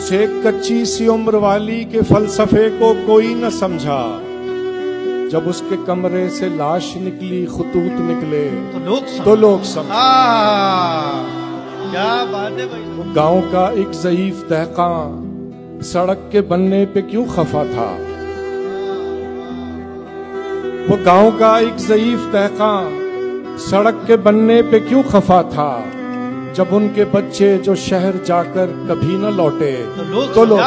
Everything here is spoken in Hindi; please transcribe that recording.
उस कच्ची सी उम्र वाली के फलसफे को कोई न समझा। जब उसके कमरे से लाश निकली खतूत निकले तो लोग तो लोग समझ। क्या बात है भाई। वो गाँव का एक जयीफ तहका सड़क के बनने पे क्यों खफा था? वो गाँव का एक जयीफ तहका सड़क के बनने पे क्यों खफा था? जब उनके बच्चे जो शहर जाकर कभी न लौटे तो लोग तो लोग